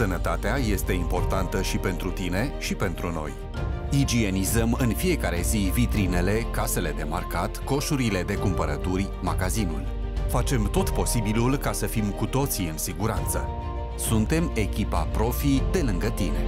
Sănătatea este importantă și pentru tine și pentru noi. Igienizăm în fiecare zi vitrinele, casele de marcat, coșurile de cumpărături, magazinul. Facem tot posibilul ca să fim cu toții în siguranță. Suntem echipa profi de lângă tine.